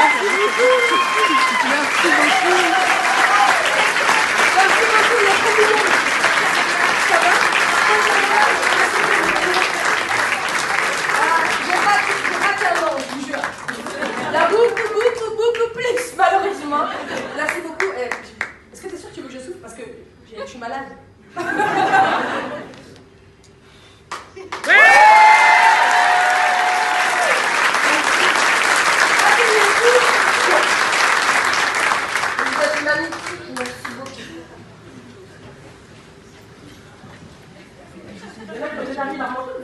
Merci beaucoup. Merci beaucoup, la famille. Ça va ah, J'ai raté, raté un an, je vous jure. La beaucoup, beaucoup, beaucoup plus, malheureusement. Merci beaucoup. Est-ce que t'es sûr que tu veux que je souffle Parce que je suis malade. 这是他新的